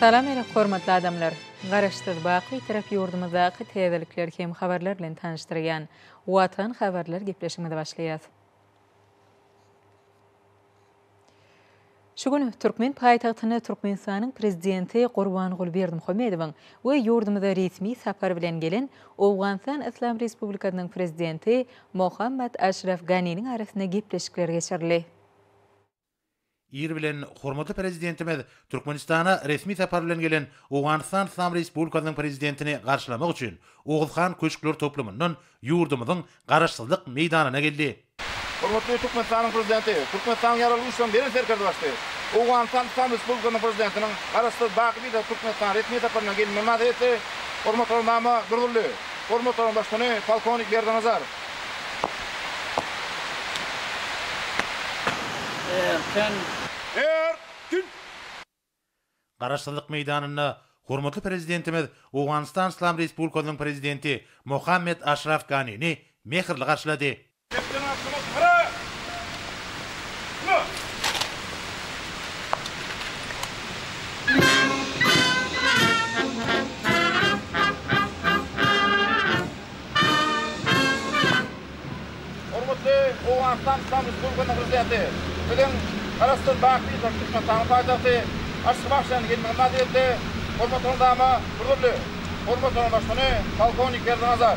Salam Ene hormatly adamlar! Garaşsyz baky tarap ýurdumyzdaky täzelikler hem habarlar bilen tanyşdyrýan Watan habarlar gepleşigimizi başlaýas. Şu gün türkmen paýtagtynda Türkmenistanyň Prezidenti Gurbanguly Berdimuhamedowyň we ýurdumyza resmi sapar bilen gelen Owganystan Yslam Respublikasynyň Prezidenti Mohammad Aşraf Ganiniň arasynda gepleşikler geçirildi. Ir bilen hormatly Prezidentimiz Türkmenistana resmi sapar bilen gelen Owganystan Yslam Respublikasynyň Prezidentini garşylamak üçin Oguzhan köşkler toplumyndan ýurdumyzyň Garaşsyzlyk meýdanyna geldi. Hormatly Türkmenistanyň Prezidenti, Türkmenistanyň Ýaragly Güýçleriniň Belent Serkerdebaşy, Owganystan Yslam Respublikasynyň Prezidentiniň Garaşsyz, baky Bitarap Türkmenistana resmi saparyna gelmegi mynasybetli Hormatlarynama durzuldy. Hormatlaryň baştutany polkownik Berdi Nazarow. Erkin! Erkin! Garaşsyzlyk meýdanynda hormatly Prezidentimiz Owganystan Yslam Respublikasynyň Prezidenti Mohammed Aşraf Ganini mähirli garşylady. Depden atlamak haram! Ulag! Hormatly Owganystan Yslam Respublikasynyň Prezidenti! Biziň Garaşsyz, baky Ýygydyr Türkmenistanyň paýtagty Aşgabat şäherinde gelmeginiň mynasybetli hormat ýyndama duruldy. Hormat ýygynyň başlygyny polkownik Berdinazar!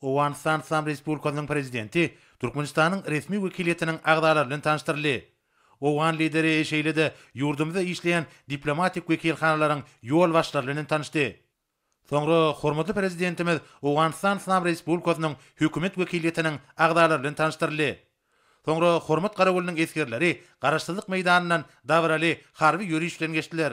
Owganystan Yslam Respublikasynyň Prezidenti Türkmenistanyň resmi wekiliýetiniň agzalary bilen tanyşdyryldy. Owgan Lideri şeýle-de ýurdumyzda işleýän diplomatik wekilhanalaryň ýolbaşçylary bilen hem tanyşdy. Soňra hormatly Prezidentimiz Owganystan Yslam Respublikasynyň Hökümet wekiliýetiniň agzalary bilen tanyşdyryldy. Soňra Hormat garawulynyň esgerleri Garaşsyzlyk meýdanyndan dabaraly harby ýöriş bilen geçdiler.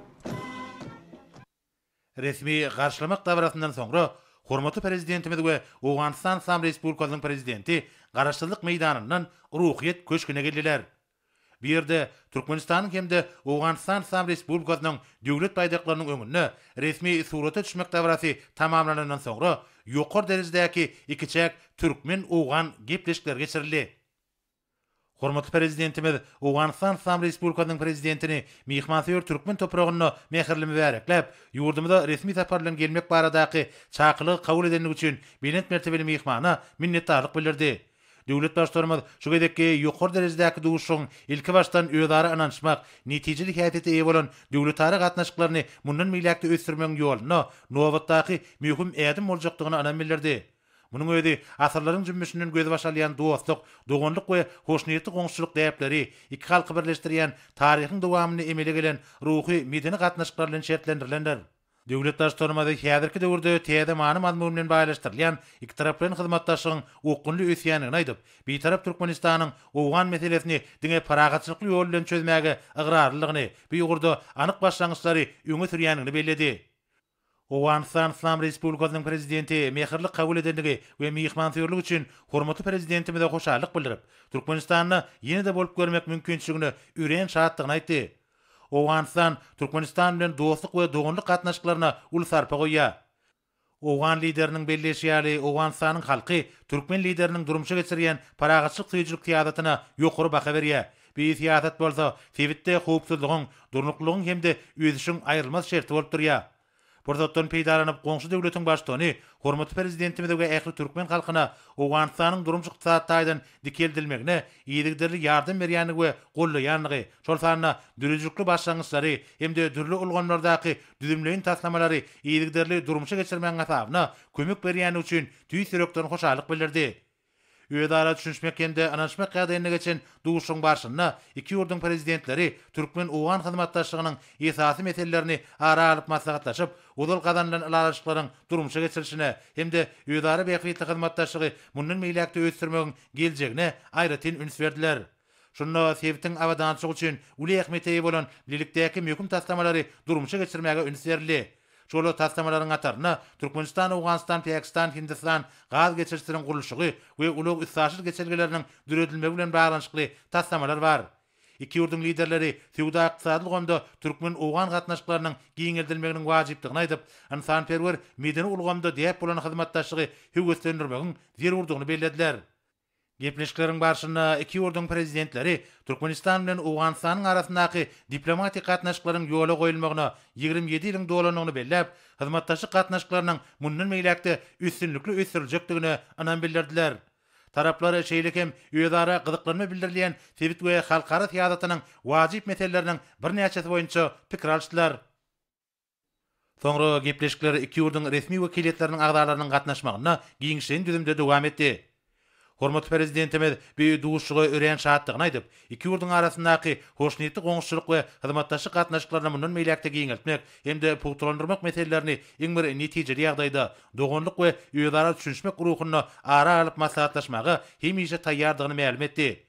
Resmi garşylamak dabarasyndan soňra, hormatly Prezidentimiz we Owganystan Yslam Respublikasynyň Prezidenti Garaşsyzlyk meýdanyndan Ruhyýet köşgüne geldiler. Bu ýerde Türkmenistanyň hem-de Owganystan Yslam Respublikasynyň Döwlet baýdaklarynyň öňünde resmi surata düşmek dabarasy tamamlanandan soňra, ýokary derejedäki ikiçäk türkmen-owgan gepleşikleri geçirildi. Hormatly Prezidentimiz Owganystan Yslam Respublikasynyň Prezidentini myhmansöýer türkmen topragynda mähirli mübärekläp, ýurdumyza resmi sapar bilen gelmek baradaky çakylygy kabul edendigi üçin belent mertebeli myhmana minnetdarlyk bildirdi. Döwlet Baştutanymyz şu gezekki ýokary derejedäki duşuşygyň ilkibaşdan özara ynanyşmak, netijeli häsiýete eýe bolan döwletara gatnaşyklaryny mundan beýläk-de ösdürmegiň ýolunda nobatdaky möhüm ädim boljakdygyna ynam bildirdi. Munuň özi asyrlaryň jümmüşinden gözbaş alýan dostluk, doganlyk we hoşniýetli goňşuçylyk däpleri, iki halky birleşdirýän, taryhyň dowamynda emele gelen ruhy, medeni gatnaşyklar bilen şertlendirilendir. Döwlet Baştutanymyz häzirki döwürde täze many-mazmun bilen baýlaşdyrylýan ikitaraplaýyn hyzmatdaşlygyň okgunly ösýändigini aýdyp, Bitarap Türkmenistanyň owgan meselesini diňe parahatçylykly ýol bilen çözmäge ygrarlylygyny, bu ugurda anyk başlangyçlary öňe sürýändigini belledi. Owganystan Yslam Respublikasynyň Prezidenti mähirli kabul edendigi we myhmansöýerligi üçin hormatly Prezidentimize hoşallyk bildirip, Türkmenistanda ýene-de bolup görmek mümkinçiligine örän şatdygyny aýtdy. Owganystan Türkmenistan bilen dostluk we doganlyk gatnaşyklaryna uly sarpa goýýar. Owgan Lideriniň belleýşi ýaly, Owganystanyň halky türkmen Lideriniň durmuşa geçirýän parahatçylyk söýüjilik syýasatyna ýokary baha berýär Bu syýasat bolsa sebitde howpsuzlygyň, durnuklylygyň hem-de ösüşiň aýrylmaz şerti bolup durýar. Pursatdan peýdalanyp, goňşy döwletiň Baştutany hormatly Prezidentimize we ähli türkmen halkyna Owganystanyň durmuş-ykdysady taýdan dikeldilmegine yzygiderli ýardam berýändigi we gollaýandygy, şol sanda döredijilikli başlangyçlary hem-de dürli ulgamlardaky düzümleýin taslamalary yzygiderli durmuşa geçirmegiň hasabyna kömek berýändigi üçin tüýs ýürekden hoşallyk bildirdi. Özara düşünişmek hem-de ynanyşmak ýagdaýynda geçen duşuşygyň barşynda iki ýurduň Prezidentleri türkmen-owgan hyzmatdaşlygynyň esasy meselelerini ara alyp maslahatlaşyp, ozal gazanylan ylalaşyklaryň durmuşa geçirilişine hem-de özara bähbitli hyzmatdaşlygy mundan beýläk-de ösdürmegiň geljegine aýratyn üns berdiler. Şunda sebitiň abadançylygy üçin uly ähmiýete eýe bolan bilelikdäki möhüm taslamalary durmuşa geçirmäge üns berildi. Şol taslamalaryň hatarynda Türkmenistan-Owganystan-Pakistan-Hindistan gaz geçirijisiniň gurluşygy we ulag-üstaşyr geçelgeleriniň döredilmegi bilen baglanyşykly taslamalar bar. Iki ýurduň Liderleri söwda-ykdysady ulgamda türkmen-owgan gatnaşyklarynyň giňeldilmeginiň wajypdygyny aýdyp, ynsanperwer-medeni ulgamda däp bolan hyzmatdaşlygy höweslendirmegiň zerurdygyny bellediler. Gepleşikleriň barşynda iki ýurduň Prezidentleri Türkmenistan bilen Owganystanyň arasyndaky diplomatik gatnaşyklaryň ýola goýulmagyna ýigrimi ýedi ýylyň dolandygyny belläp, hyzmatdaşlyk gatnaşyklarynyň mundan beýläk-de üstünlikli ösdüriljekdigine ynam bildirdiler. Taraplar şeýle hem özara gyzyklanma bildirilýän sebit we halkara syýasatynyň wajyp meseleleriniň birnäçesi boýunça pikir alyşdylar. Soňra gepleşikler iki ýurduň resmi wekiliýetleriniň agzalarynyň gatnaşmagynda giňişleýin düzümde dowam etdi. Hormatly Prezidentimiz bu duşuşyga örän şatdygyny aýdyp, iki ýurduň arasyndaky hoşniýetli goňşuçylyk we hyzmatdaşlyk gatnaşyklaryny mundan beýläk-de giňeltmek hem-de pugtalandyrmak meselelerini iň bir netijeli ýagdaýda, doganlyk we özara düşünişmek ruhunda ara alyp maslahatlaşmaga hemişe taýýardygyny mälim etdi.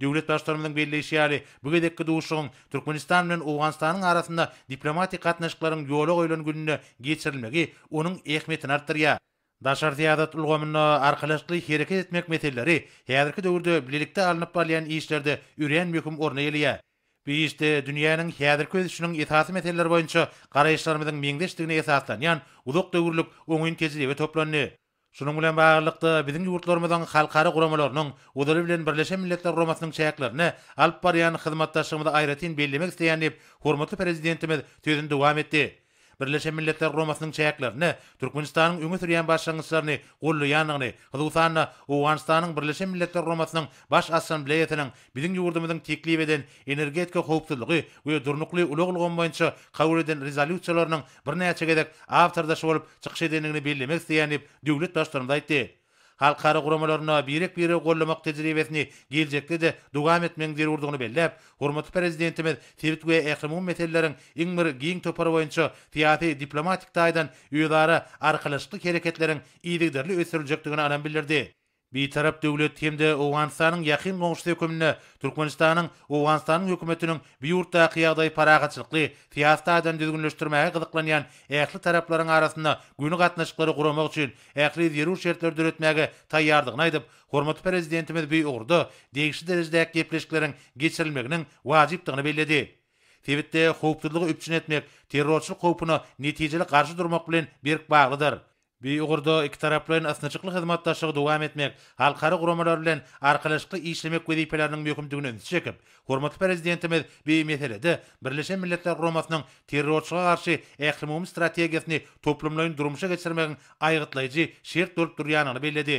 Döwlet Baştutanymyzyň belleýşi ýaly, bu gezekki duşuşygyň Türkmenistan bilen Owganystanyň arasynda diplomatik gatnaşyklaryň ýola goýlan gününde geçirilmegi onuň ähmiýetini artdyrýar. Daşary syýasat ulgamynda arkalaşykly hereket etmek meseleleri häzirki döwürde bilelikde alnyp barylýan işlerde örän möhüm orny eýeleýär. Bu işde dünýäniň häzirki ösüşiniň esasy meseleleri boýunça garaýyşlarymyzyň meňzeşdigine esaslanýan uzak döwürlik oňyn tejribe toplandy. Şunuň bilen baglylykda, biziň ýurtlarymyzyň halkara guramalarynyň, ozaly bilen Birleşen Milletler Guramasynyň çäklerinde alyp barýan hyzmatdaşlygymyzy aýratyn bellemek isleýän diýip, hormatly Prezidentimiz sözüni dowam etdi. Birleşen Milletler Guramasynyň çäklerinde Türkmenistanyň öňe sürýän başlangyçlaryny goldaýandygyny, hususan-da, Owganystanyň Birleşen Milletler Guramasynyň Baş Assambleýasynyň biziň ýurdumyzyň teklip eden Energetika howpsuzlygy we durnukly ulag ulgamy boýunça kabul eden Rezolýusiýalarynyň birnäçe gezek awtordaş bolup çykyş edendigini bellemek isleýän diýip, döwlet Baştutanymyz aýtdy. Halkara guramalarynda birek-biregi gollamak tejribesini geljekde-de dowam etmegiň zerurdygyny belläp, hormatly Prezidentimiz sebit we ählumumy meseleleriň iň bir giň topary boýunça syýasy-diplomatik taýdan özara arkalaşykly hereketleriň yzygiderli ösdüriljekdigine ynam bildirdi. Bitarap döwlet hem-de Owganystanyň ýakyn goňşusy höküminde Türkmenistanyň Owganystanyň hökümetiniň bu ýurtdaky ýagdaýy parahatçylykly, syýasy taýdan düzgünleşdirmäge gyzyklanýan ähli taraplaryň arasynda göni gatnaşyklary guramak üçin ähli zerur şertleri döretmäge taýýardygyny aýdyp, hormatly Prezidentimiz bu ugurda degişli derejedäki gepleşikleriň geçirilmeginiň wajypdygyny belledi. Sebitde howpsuzlygy üpjün etmek terrorçylyk howpuna netijeli garşy durmak bilen berk baglydyr. Bu ugurda ikitaraplaýyn ysnyşykly hyzmatdaşlygy dowam etmek, halkara guramalar bilen arkalaşykly işlemek wezipeleriniň möhümdigini ünsi çekip, hormatly Prezidentimiz bu meselede Birleşen Milletler Guramasynyň terrorçylyga garşy ählumumy strategiýasyny toplumlaýyn durmuşa geçirmegiň aýgytlaýjy şert bolup durýanyny belledi.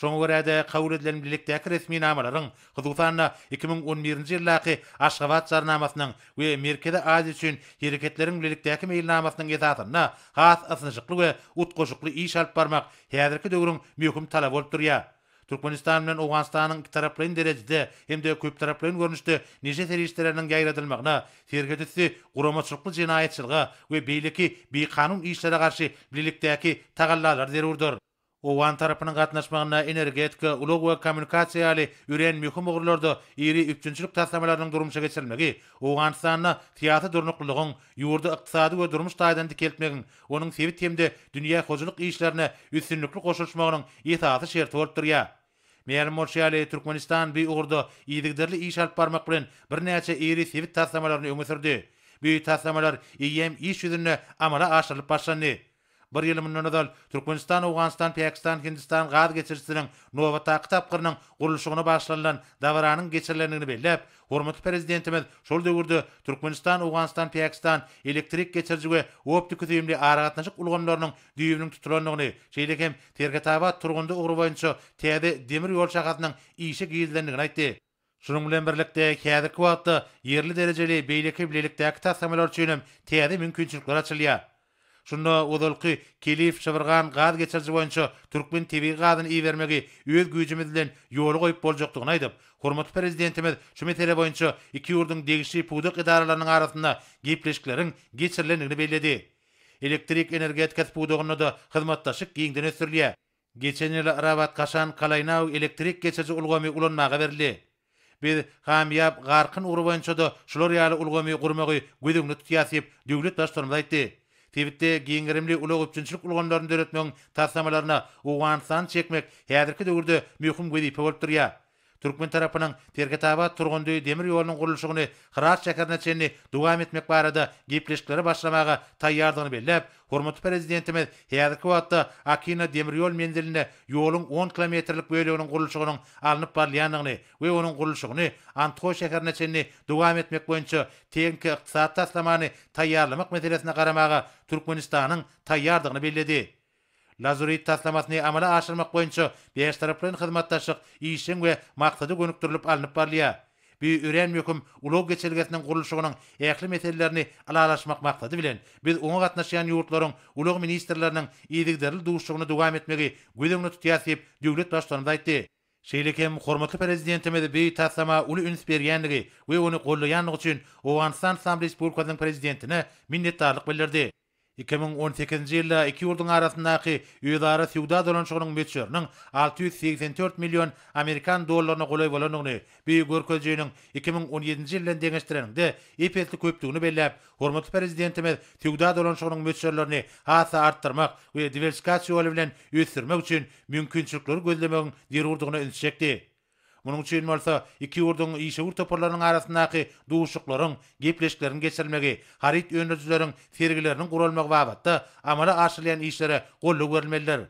Şoňa görä-de, kabul edilen bilelikdäki resminamalaryň, hususan-da, iki müň on birinji ýyldaky Aşgabat Jarnamasynyň we Merkezi Aziýa üçin Hereketleriň bilelikdäki meýilnamasynyň esasynda has ysnyşykly we utgaşykly iş alyp barmak häzirki döwrüň möhüm talaby bolup durýar. Türkmenistan bilen Owganystanyň ikitaraplaýyn derejede hem-de köptaraplaýyn görnüşde neşe serişdeleriniň ýaýradylmagyna, serhetüsti guramaçylykly jenaýatçylyga we beýleki bikanun işlere garşy bilelikdäki tagallalary zerurdyr. Owgan tarapynyň gatnaşmagynda energetika, ulag we kommunikasiýa ýaly örän möhüm ugurlarda iri üpjünçilik taslamalarynyň durmuşa geçirilmegi Owganystanda syýasy durnuklylygyň, ýurdy ykdysady we durmuş taýdan dikeltmegiň, onuň sebit hem-de dünýä hojalyk işlerine üstünlikli goşulyşmagynyň esasy şerti bolup durýar. Mälim bolşy ýaly, Türkmenistan bu ugurda yzygiderli iş alyp barmak bilen, birnäçe iri sebit taslamalaryny öňe sürdi. Bu taslamalar eýýäm iş ýüzünde amala aşyrylyp başlandy. Bir ýyl mundan ozal, Türkmenistan, Owganystan, Pakistan, Hindistan gaz geçirijisiniň nobatdaky tapgyrynyň gurluşygyna bagyşlanylan dabaranyň geçirilendigini belläp, hormatly Prezidentimiz şol döwürde Türkmenistan, Owganystan, Pakistan elektrik geçiriji we optiki-süýümli aragatnaşyk ulgamlarynyň düýbüniň tutulandygyny, şeýle hem Sergetabat-Turgundy ugry boýunça täze demir ýol şahasynyň işe girizilendigini aýtdy. Şunuň bilen birlikde, häzirki wagtda ýerli derejeli beýleki bilelikdäki taslamalar üçin hem täze mümkinçilikler açylýar. Şunda ozalky Kelif-Şybyrgan gaz geçiriji boýunça türkmen tebigy gazyny ibermegi öz güýjümiz bilen ýola goýup boljakdygyny aýdyp, hormatly Prezidentimiz şu mesele boýunça iki ýurduň degişli pudak edaralarynyň arasynda gepleşikleriň geçirilendigini belledi. Elektrik energetikasy pudagynda-da hyzmatdaşlyk giňden ösdürilýär. Geçen ýyl Rabat-Kaşan Kalaýnaw elektrik geçiriji ulgamy ulanmaga berildi. Biz Kamýap Garkyn ugry boýunça-da şular ýaly ulgamy gurmagy göz öňünde tutýas diýip, döwlet Baştutanymyz aýtdy. Sebitde giň gerimli ulag-üpjünçilik ulgamlaryny döretmegiň taslamalaryna Owganystany çekmek häzirki döwürde möhüm wezipe bolup durýar. Türkmen tarapynyň Serhetabat, Turgundy demir ýolunyň gurluşygyny Hyrat şäherine çenli dowam etmek barada gepleşikleri başlamaga taýýardygyny belläp, hormatly Prezidentimiz häzirki wagtda Akina demir ýol menzilinde ýoluň on kilometrlik böleginiň gurluşygynyň alnyp barylýandygyny we onuň gurluşygyny Anthoý şäherine çenli dowam etmek boýunça tehniki-ykdysady taslamany taýýarlamak meselesine garamaga Türkmenistanyň taýýardygyny belledi. Lazurit taslamasyny amala aşyrmak boýunça bäştaraplaýyn hyzmatdaşlyk işjeň we maksada gönükdirilip alnyp barylýar. Bu örän möhüm ulag geçelgesiniň gurluşygynyň ähli meselelerini ylalaşmak maksady bilen, biz oňa gatnaşýan ýurtlaryň ulag ministrleriniň yzygiderli duşuşygyny dowam etmegi göz öňünde tutýarys diýip, döwlet Baştutanymyz aýtdy. Şeýle hem hormatly Prezidentimiz bu taslama uly üns berýändigi we ony goldaýandygy üçin Owganystan Yslam Respublikasynyň Prezidentine minnetdarlyk bildirdi. Iki müň on sekizinji ýylda iki ýurduň arasyndaky özara söwda dolanyşygynyň möçberiniň alty ýüz segsen dört million amerikan dollaryna golaý bolandygyny, bu görkezijiniň iki müň on ýedinji ýyl bilen deňeşdireniňde ep-esli köpdügini belläp, hormatly Prezidentimiz söwda dolanyşygynyň möçberlerini has-da artdyrmak we diwersikasiýa ýoly bilen ösdürmek üçin mümkinçilikleri gözlemegiň zerurdygyna üns çekdi. Munuň üçin bolsa iki ýurduň işewür toparlarynyň arasyndaky duşuşyklaryň, gepleşikleriň geçirilmegi, haryt öndürijileriň sergileriniň guralmagy babatda amala aşyrylýan işlere goldaw berilmelidir.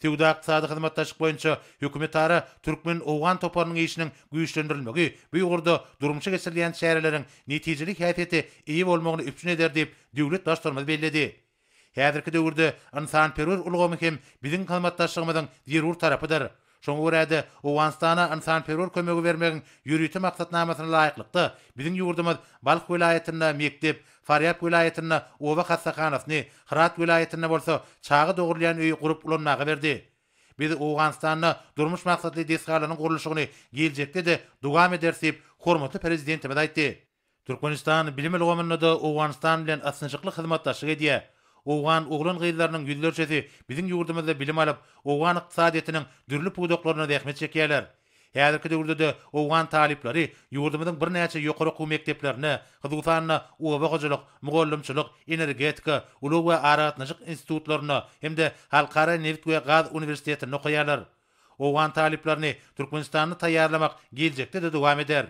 Söwda-ykdysady hyzmatdaşlyk boýunça hökümetara türkmen-owgan toparynyň işiniň güýçlendirilmegi bu ugurda durmuşa geçirilýän çäreleriň netijeli häsiýete eýe bolmagyny üpjün eder diýip, döwlet Baştutanymyz belledi. Häzirki döwürde ynsanperwer ulgamy hem biziň hyzmatdaşlygymyzyň zerur tarapydyr. Şoňa görä-de, Owganystana ynsanperwer kömegi bermegiň ýörite maksatnamasyna laýyklykda, biziň ýurdumyz Balh welaýatynda mekdep, Farýap welaýatynda oba hassahanasyny, Hyrat welaýatynda bolsa çaga dogurylýan öýi gurup ulanmaga berdi. Biz Owganystanda durmuş maksatly desgalaryň gurluşygyny geljekde-de dowam ederis diýip, hormatly Prezidentimiz aýtdy. Türkmenistan bilim ulgamynda-da Owganystan bilen ysnyşykly hyzmatdaşlyk edýär. Owgan oglan-gyzlarynyň ýüzlerçesi biziň ýurdumyzda bilim alyp, owgan ykdysadyýetiniň dürli pudaklarynda zähmet çekýärler. Häzirki döwürde-de owgan talyplary ýurdumyzyň birnäçe ýokary okuw mekdeplerinde, hususan-da, oba hojalyk, mugallymçylyk, energetika, ulag we aragatnaşyk institutlarynda hem-de Halkara nebit we gaz uniwersitetinde okaýarlar. Owgan talyplaryny Türkmenistanda taýýarlamak geljekde-de dowam eder.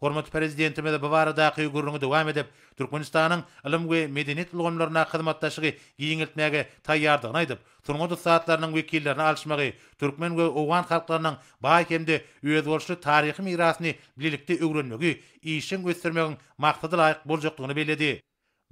Hormatly Prezidentimiz bu baradaky gürrüňi dowam edip, Türkmenistanyň ylym we medeniýet ulgamlaryndaky hyzmatdaşlygy giňeltmäge taýýardygyny aýdyp, sungat ussatlarynyň wekillerini alyşmagy, türkmen we owgan halklarynyň baý hem-de özboluşly taryhy mirasyny bilelikde öwrenmegi işjeň ösdürmegiň maksadalaýyk boljakdygyny belledi.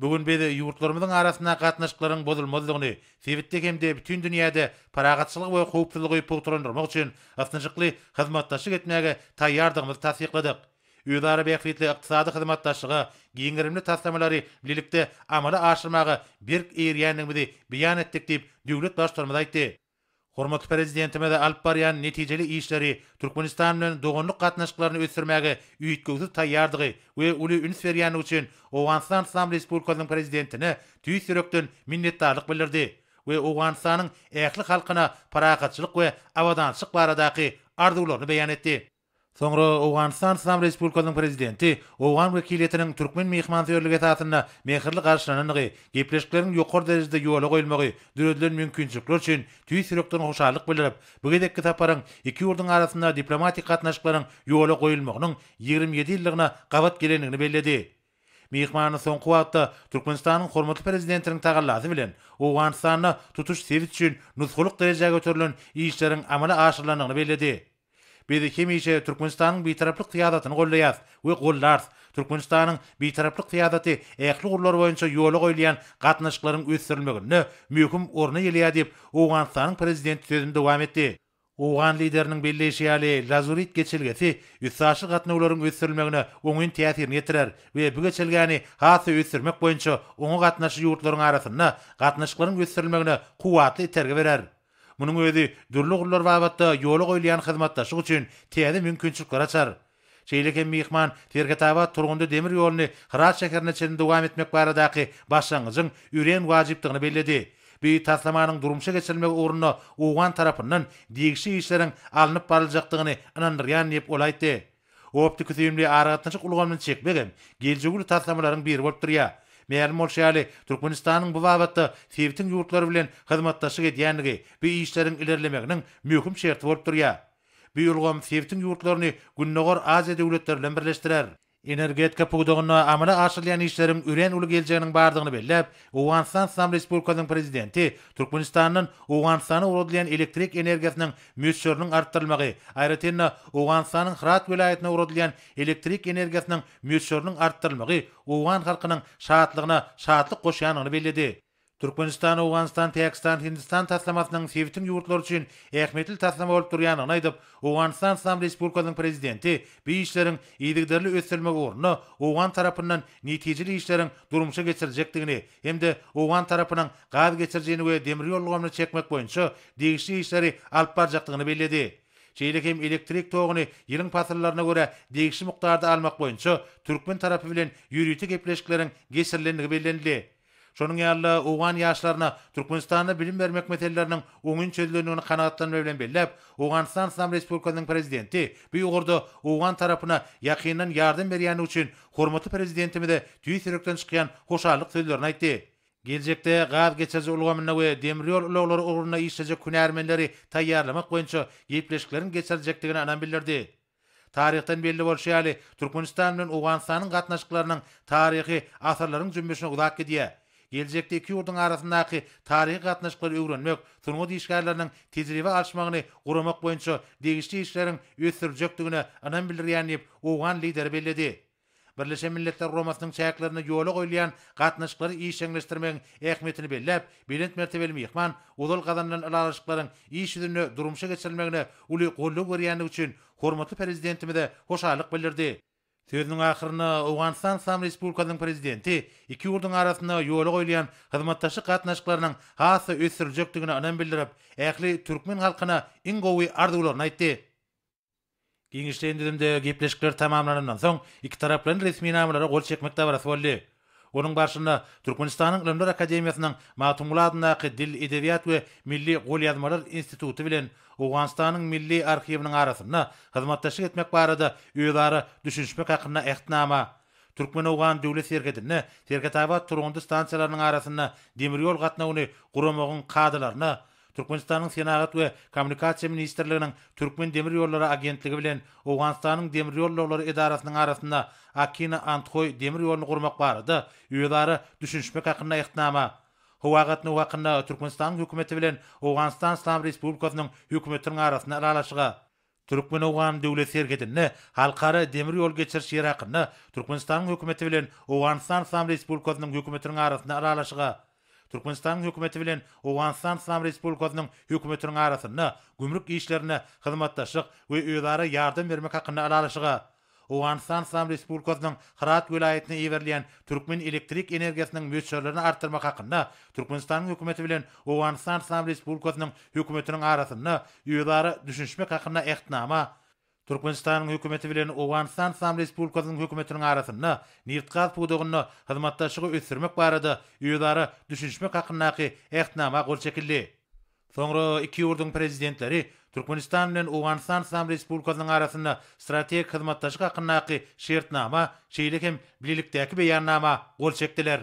Bu gün biz ýurtlarymyzyň arasyndaky gatnaşyklaryň bozulmazlygyny, sebitde hem-de bütin dünýäde parahatçylygy we howpsuzlygy pugtalandyrmak üçin ysnyşykly hyzmatdaşlyk etmäge taýýardygymyzy tassykladyk. Özara bähbitli ykdysady hyzmatdaşlyga giň gerimli taslamalary bilelikde amala aşyrmaga berk eýerýändigimizi beýan etdik diýip, döwlet Baştutanymyz aýtdy. Hormatly Prezidentimiz alyp barýan netijeli işleri Türkmenistan bilen doganlyk gatnaşyklaryny ösdürmäge üýtgewsiz taýýardygy we uly üns berýändigi üçin Owganystan Yslam Respublikasynyň Prezidentine tüýs ýürekden minnetdarlyk bildirdi we Owganystanyň ähli halkyna parahatçylyk we abadançylyk baradaky arzuwlaryny beýan etdi. Soňra Owganystan Yslam Respublikasynyň Prezidenti owgan wekiliýetiniň türkmen myhmansöýerligi esasynda mähirli garşylanandygy, gepleşikleriň ýokary derejede ýola goýulmagy döredilen mümkinçilikler üçin tüýs ýürekden hoşallyk bildirip, bu gezekki saparyň iki ýurduň arasynda diplomatik gatnaşyklaryň ýola goýulmagynyň ýigrimi ýedi ýyllygyna gabat gelendigini belledi. Myhmanyny soňky wagtda Türkmenistanyň hormatly Prezidentiniň tagallasy bilen Owganystanda tutuş sebit üçin nusgalyk derejä göterilen işleriň amala aşyrylandygyny belledi. Biz hemişe Türkmenistanyň Bitaraplyk syýasatyny goldaýarys we gollarys. Türkmenistanyň Bitaraplyk syýasaty ähli ugurlar boýunça ýola goýulýan gatnaşyklaryň ösdürilmeginde möhüm orun eýeleýär diýip, Owganystanyň Prezidenti sözüni dowam etdi. Owgan Lideriniň belleýşi ýaly, Lazurit geçelgesi üstaşyr gatnawlaryň ösdürilmegine oňyn täsirini ýetirer we bu geçelgäni has-da ösdürmek boýunça oňa gatnaşyjy ýurtlaryň arasynda gatnaşyklaryň ösdürilmegine kuwwatly itergi berer. Munuň özi dürli ugurlar babatda ýola goýulýan hyzmatdaşlyk üçin täze mümkinçilikleri açar. Şeýle hem myhman Sergetabat, Turgundy demir ýoluny Hyrat şäherine çenli dowam etmek baradaky başlangyjyň örän wajypdygyny belledi. Bu taslamanyň durmuşa geçirilmegi ugrunda owgan tarapyndan degişli işleriň alnyp baryljakdygyny ynandyrýan diýip, ol aýtdy. Optiki süýümli aragatnaşyk ulgamyny çekmek hem geljegi uly taslamalaryň biri bolup durýar. Mälim bolşy ýaly, Türkmenistanyň bu babatda sebitiň ýurtlary bilen hyzmatdaşlyk edýändigi bu işleriň ilerlemeginiň möhüm şerti bolup durýar. Bu ulgam sebitiň ýurtlaryny Gündogar Aziýa döwletleri bilen birleşdirer. Energetika pudagynda amala aşyrylýan işleriň örän uly geljeginiň bardygyny belläp, Owganystan Yslam Respublikasynyň Prezidenti Türkmenistandan Owganystana ugradylýan elektrik energiýasynyň möçberiniň artdyrylmagy, aýratyn-da, Owganystanyň Hyrat welaýatyna ugradylýan elektrik energiýasynyň möçberiniň artdyrylmagy owgan halkynyň şatlygyna şatlyk goşýandygyny belledi. Türkmenistan-Owganystan-Pakistan-Hindistan taslamasynyň sebitiň ýurtlary üçin ähmiýetli taslama bolup durýandygyny aýdyp, Owganystan Yslam Respublikasynyň Prezidenti bu işleriň yzygiderli ösdürilmegi ugrunda owgan tarapyndan netijeli işleriň durmuşa geçiriljekdigini hem-de owgan tarapynyň gaz geçirijini we demir ýol ulgamyny çekmek boýunça degişli işleri alyp barjakdygyny belledi. Şeýle hem elektrik toguny ýylyň pasyllaryna görä degişli mukdarda almak boýunça türkmen tarapy bilen ýörite gepleşikleriň geçirilendigi bellenildi. Şonuň ýaly-da, owgan ýaşlaryna Türkmenistanda bilim bermek meseleleriniň oňyn çözülendigini kanagatlanma bilen belläp, Owganystan Yslam Respublikasynyň Prezidenti bu ugurda owgan tarapyna ýakyndan ýardam berýändigi üçin hormatly Prezidentimize tüýs ýürekden çykýan hoşallyk sözlerini aýtdy. Geljekde gaz geçiriji ulgamynda we demir ýol ulaglary ugrunda işlejek hünärmenleri taýýarlamak boýunça gepleşikleriň geçiriljekdigine ynam bildirdi. Taryhdan belli bolşy ýaly, Türkmenistan bilen Owganystanyň gatnaşyklarynyň taryhy asyrlaryň jümmüşine uzap gidýär. Geljekde iki ýurduň arasyndaky taryhy gatnaşyklary öwrenmek, sungat işgärleriniň tejribe alyşmagyny guramak boýunça degişli işleriň ösdüriljekdigine ynam bildirýän diýip, owgan Lideri belledi. Birleşen Milletler Guramasynyň çäklerinde ýola goýulýan gatnaşyklary işjeňleşdirmegiň ähmiýetini belläp, belent mertebeli myhman ozal gazanylan ylalaşyklaryň iş ýüzünde durmuşa geçirilmegine uly goldaw berýändigi üçin hormatly Prezidentimize hoşallyk bildirdi. Sözüniň ahyrynda Owganystan Yslam Respublikasynyň Prezidenti iki ýurduň arasynda ýola goýulýan hyzmatdaşlyk gatnaşyklarynyň has-da ösdüriljekdigine ynam bildirip, ähli türkmen halkyna iň gowy arzuwlaryny aýtdy. Giňişleýin düzümde gepleşikler tamamlanandan soň, ikitaraplaýyn resminamalara gol çekmek dabarasy boldy. Onuň barşynda Türkmenistanyň Ylymlar akademiýasynyň Magtymguly adyndaky Dil, edebiýat we milli golýazmalar instituty bilen Owganystanyň Milli arhiwiniň arasynda hyzmatdaşlyk etmek barada özara düşünişmek hakynda Ähtnama, türkmen-owgan döwlet serhedinde Serhetabat-Turgundy stansiýalarynyň arasynda demir ýol gatnawyny guramagyň kadalaryna Türkmenistanyň Senagat we kommunikasiýa ministrliginiň Türkmen demir ýollary agentligi bilen Owganystanyň demir ýollaglary edarasynyň arasynda Akina-Andhoý demir ýoluny gurmak barada özara düşünişmek hakynda Ähtnama, Howa gatnawy hakynda Türkmenistanyň Hökümeti bilen Owganystan Yslam Respublikasynyň Hökümetiniň arasynda Ylalaşyga, Türkmen-owgan döwlet serhedinde Halkara demir ýol geçiriş ýeri hakynda Türkmenistanyň Hökümeti bilen Owganystan Yslam Respublikasynyň Hökümetiniň arasynda Ylalaşyga, Türkmenistanyň Hökümeti bilen Owganystan Yslam Respublikasynyň Hökümetiniň arasynda gümrük işlerinde hyzmatdaşlyk we özara ýardam bermek hakynda Ylalaşyga, Owganystan Yslam Respublikasynyň Hyrat welaýatyna iberilýän türkmen elektrik energiýasynyň möçberlerini artdyrmak hakynda Türkmenistanyň Hökümeti bilen Owganystan Yslam Respublikasynyň Hökümetiniň arasynda özara düşünişmek hakynda Ähtnama, Türkmenistanyň Hökümeti bilen Owganystan Yslam Respublikasynyň Hökümetiniň arasynda nebit-gaz pudagynda hyzmatdaşlygy ösdürmek barada özara düşünişmek hakyndaky Ähtnama gol çekildi. Soňra iki ýurduň Prezidentleri Türkmenistan bilen Owganystan Yslam Respublikasynyň arasynda strategik hyzmatdaşlyk hakyndaky Şertnama, şeýle hem Bilelikdäki Beýannama gol çekdiler.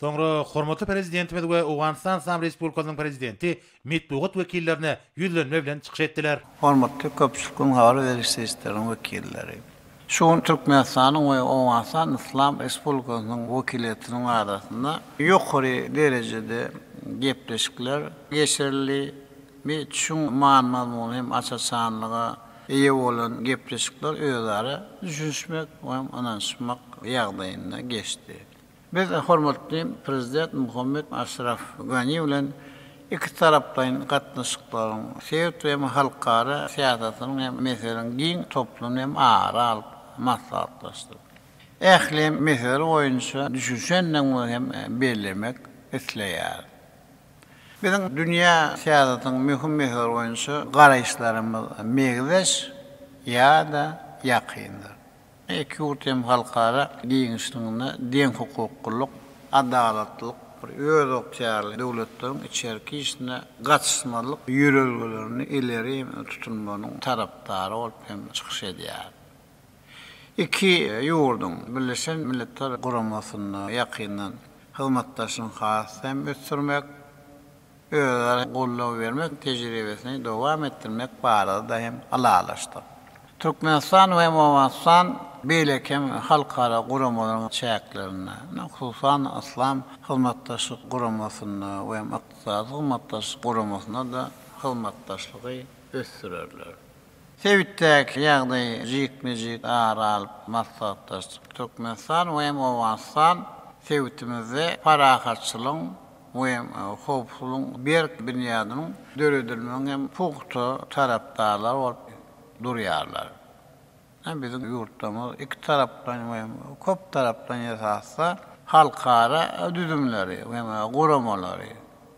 Soňra hormatly Prezidentimiz we Owganystan Yslam Respublikasynyň Prezidenti metbugat wekillerine ýüzlenme bilen çykyş etdiler. Hormatly köpçülik günhary weli-sistleriň wekilleri, Şu gün Türkmenistanyň we Owganystan Yslam Respublikasynyň wekiliýetiniň arasynda ýokary derejede gepleşikler geçirildi we çuň many-mazmuna hem aç-açanlyga eýe bolan gepleşikler özara düşünişmek we ynanyşmak ýagdaýynda geçdi. Biz hormatly Prezident Muhammed Aşraf Gani bilen ikitaraplaýyn gatnaşyklaryň, sebit hem halkara syýasatynyň hem meseleleriň giň toplumyny hem ara alyp maslahatlaşdyk. Ähli meseleler boýunça düşünişendigimizi hem bellemek isleýäris. Biziň dünýä syýasatynyň möhüm meseleleri boýunça garaýyşlarymyz meňzeş ýa-da ýakyndyr. Iki ýurt hem halkara giňişliginde deňhukuklylyk, adalatlylyk, bir özygtyýarly döwletleriň içerki işine gatyşmazlyk ýörelgelerini ileri tutulmagynyň tarapdary bolup hem çykyş edýär. Iki ýurduň Birleşen Milletler Guramasynda ýakyndan hyzmatdaşlygyny has hem ösdürmek, özara goldaw bermek tejribesini dowam etdirmek barada hem ylalaşdyk. Türkmenistan we Owganystan beýleki hem halkara guramalaryň çäklerinde, hususan Yslam Hyzmatdaşlyk Guramasynda we Ykdysady Hyzmatdaşlyk Guramasynda-da hyzmatdaşlygy ösdürerler. Sebitdäki ýagdaýy jikme-jik ara alyp maslahatlaşdyk. Türkmenistan we Owganystan sebitimizde parahatçylygyň, Bu hem howpsuzlygyň berk binýadynyň döredilmegiň hem pugta tarapdarlary bolup durýarlar. Biziň ýurtlarymyz ikitaraplaýyn we hem köptaraplaýyn esasda halkara düzümleri we hem guramalary,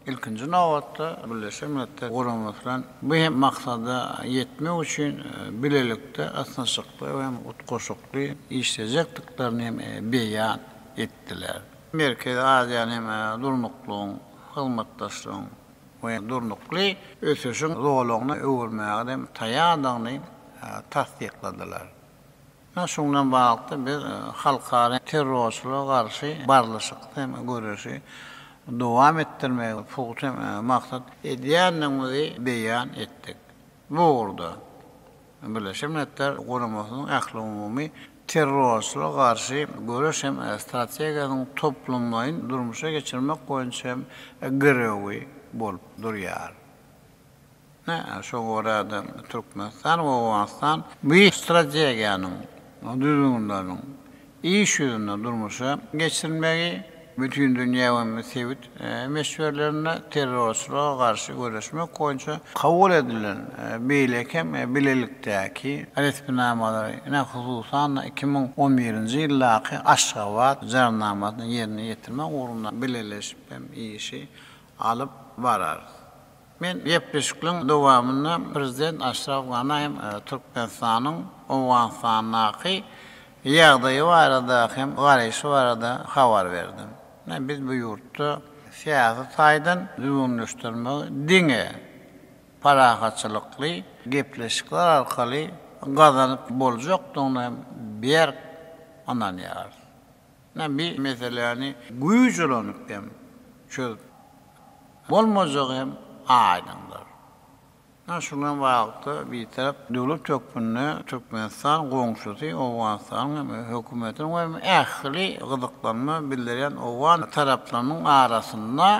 ilkinji nobatda, Birleşen Milletler Guramasy bilen bu hem maksada ýetmek üçin bilelikde ysnyşykly we hem utgaşykly işlejekdiklerini hem beýan etdiler. Merkezi Aziýanyň hem durnuklygyň, hyzmatdaşlygyň we durnukly ösüşiň zolagyna öwürmäge de taýýardygyny tassykladylar. Ine, şu bilen baglylykda biz halkara terrorçylyga garşy barlyşyksyz hem göreşi dowam etdirmegi pugta maksat edýändigimizi beýan etdik. Bu ugurda Birleşen Milletler Guramasynyň ählumumy terrorçylyga garşy göreş hem strategiýasynyň toplumlaýyn durmuşa geçirmek boýunça hem girewi bolup durýar. Şoňa görä-de, Türkmenistan we Owganystan bu strategiýanyň düzgünleriniň iş ýüzünde durmuşa geçirilmegi, bütindünýä we sebit möçberlerinde terrorçylyga garşy göreşmek boýunça kabul edilen beýleki hem bilelikdäki resminamalary, ine, hususan-da, iki müň on birinji ýyldaky Aşgabat Jarnamasyny ýerine ýetirmek ugrunda bileleşip hem işi alyp bararys. Men gepleşikliň dowamynda Prezident Aşraf Gani hem Türkmenistanyň Owganystandaky ýagdaýy barada hem garaýşy barada habar berdim. Biz bu ýurtda syýasy taýdan düzgünleşdirmegi diňe parahatçylykly gepleşikler arkaly gazanyp boljakdygyna hem berk ynanýarys. Näme bir meseläni güýç ulanyp hem çözüp bolmajagy hem aýdyňdyr. Ynha şu gün wagtda Bitarap döwlet hökmünde Türkmenistan goňşusy Owganystanyň hem hökümetiniň we ähli gyzyklanma bildirýän owgan taraplarynyň arasynda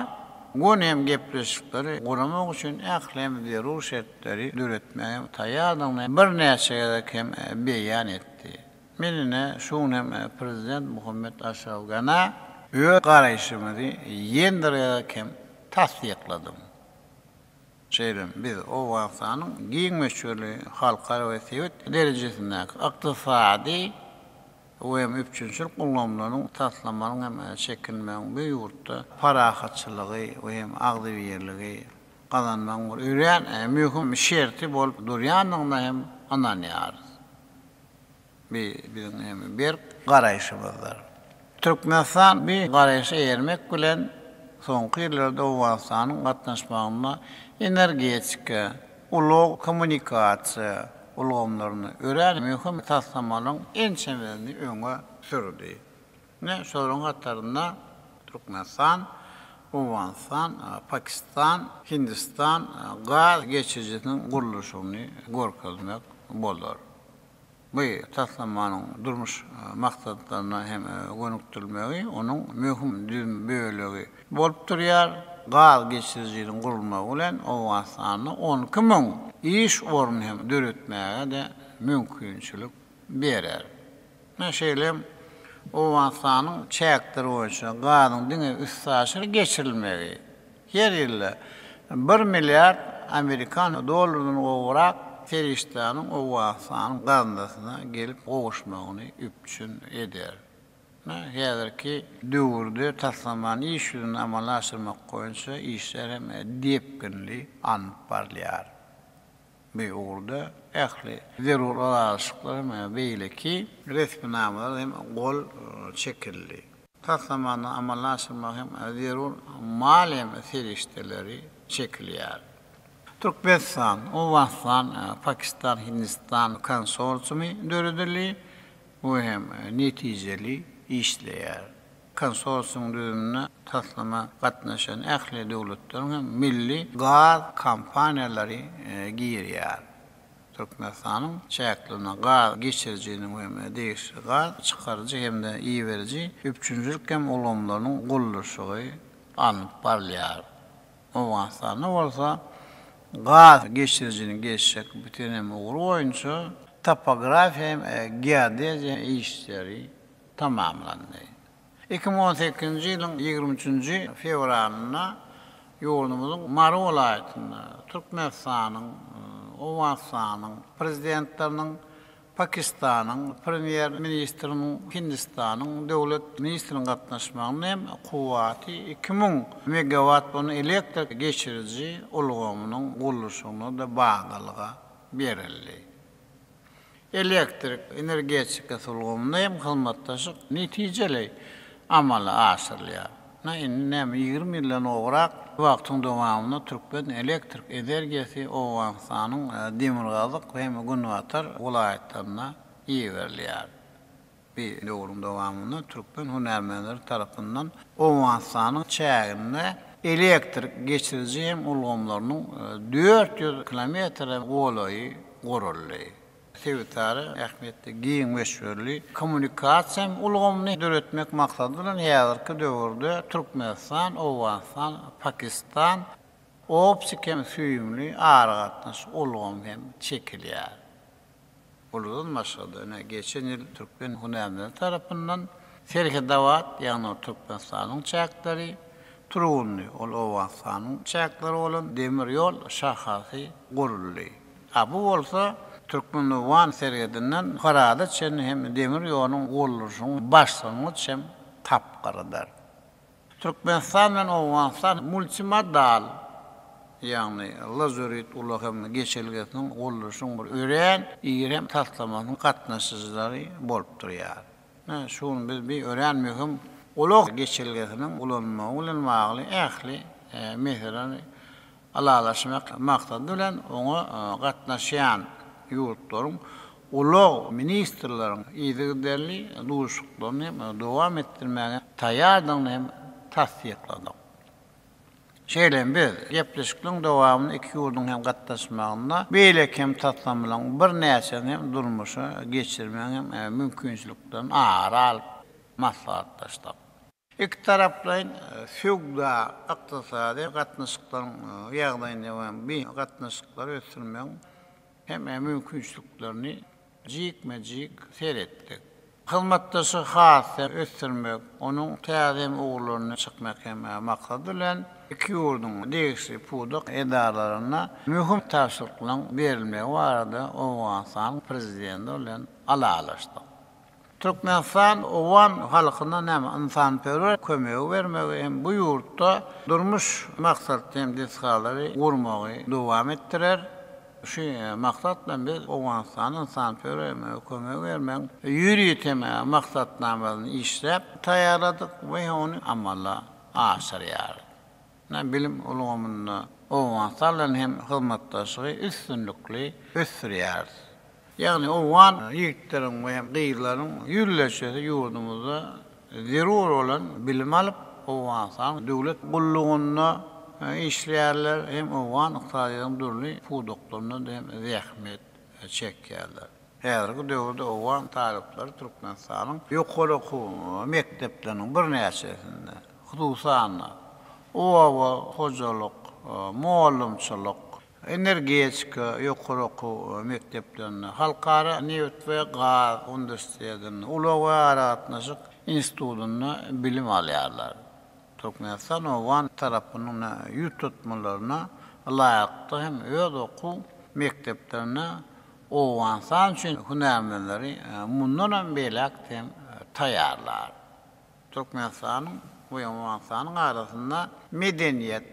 göni hem gepleşikleri guramak üçin ähli hem zerur şertleri döretmäge taýýardygyny birnäçe gezek hem beýan etdi. Men ine, şu gün hem prezident Muhammed Aşraf Gana öz garaýşymyzy ýendir gezek hem tassykladym. Şeýle-m biz Owganystanyň giň möçberli halkara we sebit derejesindäki ykdysady we hem üpjünçilik ulgamlarynyň taslamanyň hem çekilmegiň bu ýurtda parahatçylygy we hem agzybirligi gazanmagyň bir örän möhüm şerti bolup durýandygyna hem ynanýarys. Bu biziň hem berk garaýşymyzdyr. Türkmenistan bu garaýşa eýermek bilen, soňky ýyllarda Owganystanyň gatnaşmagynda energetika, ulag-kommunikasiýa ulgamlarynda örän möhüm taslamalaryň ençemesini öňe sürdi. Ine, şolaryň hatarynda Türkmenistan, Owganystan, Pakistan, Hindistan gaz geçirijisiniň gurluşygyny görkezmek bolar. Bu taslamanyň durmuş maksatlaryna hem gönükdirilmegi onuň möhüm düzüm bölegi bolup durýar. Gaz geçirijiniň gurulmagy bilen Owganystanda on iki müň iş orny hem döretmäge-de mümkinçilik berer. Men şeýle hem Owganystanyň çäkleri boýunça gazyň diňe üstaşyr geçirilmegi her ýylda bir milliard amerikan dollaryndan gowrak serişdäniň Owganystanyň gaznasyna gelip gowuşmagyny üpjün eder. Ine, häzirki döwürde taslamany iş ýüzünde amala aşyrmak boýunça işler hem depginli alnyp barylýar. Bu ugurda ähli zerur ylalaşyklar hem beýleki resminamalara hem gol çekildi. Taslamany amala aşyrmak hem zerur maliýe serişdeleri çekilýär. Türkmenistan, Owganystan, Pakistan, Hindistan konsorsiumy döredildi. Bu hem netijeli işleýär. Konsorsiumyň düzümine taslama gatnaşan ähli döwletleriň hem milli gaz kompaniýalary girýär. Türkmenistanyň çäklerine gaz geçirijiniň we degişli gaz çykaryjy hem-de iberiji üpjünçilik hem ulgamlarynyň gurluşygy alnyp barylýar. Owganystanda bolsa gaz geçirijiniň geçjek bitumen ugry boýunça topografiýa hem geodeziýa işleri tamamlandy. Iki müň on sekizinji ýylyň ýigrimi üçünji fewralynda ýurdumyzyň Mary welaýatynda Türkmenistanyň, Owganystanyň Prezidentleriniň, Pakistanyň Premýer-ministriniň, Hindistanyň Döwlet ministriniň gatnaşmagynda hem kuwwaty iki müň megawat bolan elektrik geçiriji ulgamynyň gurluşygyna-da badalyga berildi. elektrik energetikasy ulgamynda hem hyzmatdaşlyk netijeli amala aşyrylýar. Na indi näme, ýigrimi ýyldan gowrak wagtyň dowamynda türkmen elektrik energiýasy Owganystanyň demirgazyk hem günbatar welaýatlaryna iberilýär. Bi döwrüň dowamynda türkmen hünärmenleri tarapyndan Owganystanyň çäginde elektrik geçiriji hem ulgamlarynyň dört ýüz kilometre golaýy guruldy. Sebitara ähmiýetli giň möçberli kommunikasiýa hem ulgamyny döretmek maksady bilen häzirki döwürde Türkmenistan, Owganystan, Pakistan optik hem süýümli aragatnaşyk ulgamy hem çekilýär. Buludan başga-da, ine, geçen ýyl türkmen hünärmenleri tarapyndan Serhedabad, ýagny ol Türkmenistanyň çäkleri, Turgunly, ol Owganystanyň çäkleri bolan demir ýol şahasy guruldy. A bu bolsa Türkmen-owgan serhedinden Fyrada çenli hem demir ýoluň gurluşygyň başlangyç hem tapgyrydyr. Türkmenistan bilen Owganystan multimodal, ýagny lazurit ulag hem-de geçelgesiniň gurluşyň bir örän iri taslamasynyň gatnaşyjylary bolup durýar. Şu gün biz bir örän möhüm ulag geçelgesiniň ulanylmagy bilen bagly ähli meselelere ylalaşmak maksady bilen, oňa gatnaşýan ýurtlaryň ulag ministrleriniň yzygiderli duşuşyklaryny hem dowam etdirmäge taýýardygyny hem tassykladyk. Şeýle hem biz gepleşikleriň dowamynda iki ýurduň hem gatnaşmagynda beýleki hem taslamalaryň birnäçesini hem durmuşa geçirmegiň hem mümkinçiliklerini ara alyp maslahatlaşdyk. Ikitaraplaýyn söwda-ykdysady gatnaşyklaryň ýagdaýyny we bi gatnaşyklary ösdürmegiň hem mümkinçiliklerini jikme-jik seretdik. Hyzmatdaşlygy has-da ösdürmek, onuň täze hem ugurlaryny çykmak hem maksady bilen, iki ýurduň degişli pudak edaralaryna möhüm tabşyryklaryň berilmegi barada Owganystanyň Prezidenti bilen ylalaşdyk. Türkmenistan owgan halkyna näme ynsanperwer kömegi bermegi hem bu ýurtda durmuş maksatly hem desgalary gurmagy dowam etdirer. Şu maksat bilen biz Owganystana ynsanperwer kömegi bermegiň ýörite maksatnamasyny işläp taýýarladyk we ony amala aşyrýarys. na bilim ulgamynda Owganystan bilen hem hyzmatdaşlygy üstünlikli ösdürýäris. Ýagny owgan ýigitleriň we hem gyzlaryň ýüzlerçesi ýurdumyzda zerur bolan bilimi alyp, Owganystanyň döwlet gullugynda işleýärler, hem owgan ykdysadyýetiniň dürli pudaklarynda hem zähmet çekýärler. Häzirki döwürde owgan talyplary Türkmenistanyň ýokary okuw mekdepleriniň birnäçesinde, hususan, oba hojalyk, mugallymçylyk, energetika ýokary okuw mekdeplerinde, Halkara nebit we gaz uniwersitetinde, Ulag we aragatnaşyk institutynda bilim alýarlar. Türkmenistan owgan tarapynyň ýüz tutmalaryna laýyklykda hem öz okuw mekdeplerinde Owganystan üçin hünärmenleri mundan hem beýläk-de hem taýýarlar. Türkmenistanyň we Owganystanyň arasynda medeniýet,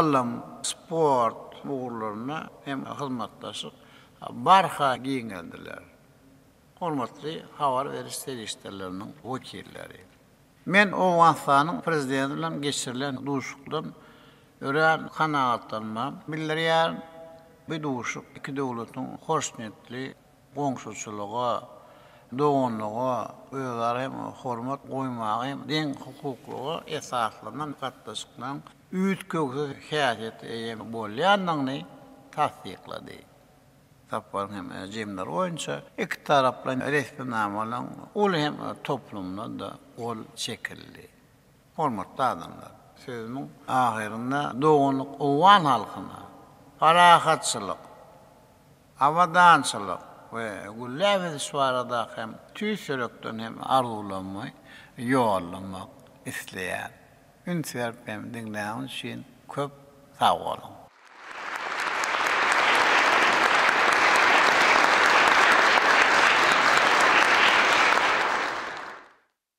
ylym, sport ugurlarynda hem hyzmatdaşlyk barha giňeldiler. Hormatly habar beriş serişdeleriniň wekilleri! Men Owganystanyň Prezidenti bilen geçirilen duşuşykdan örän kanagatlanma bildirýärin. Bu duşuşyk iki döwletiň hoşniýetli goňşuçylyga, doganlyga, özara hem hormat goýmaga hem deň hukuklyga esaslanan gatnaşyklaryň üýtgewsiz häsiýete eýe bolýandygyny tassyklady. Saparyň hem jemleri boýunça ikitaraplaýyn resminamalaryň uly hem toplumyna-da gol çekildi. Hormatly adamlar! Sözümiň ahyrynda doganlyk owgan halkyna parahatçylyk, abadançylyk we gülläp ösüş barada hem tüýs ýürekden hem arzuwlarymy ýollamak isleýän. Üns berip hem diňläniz üçin köp sag boluň.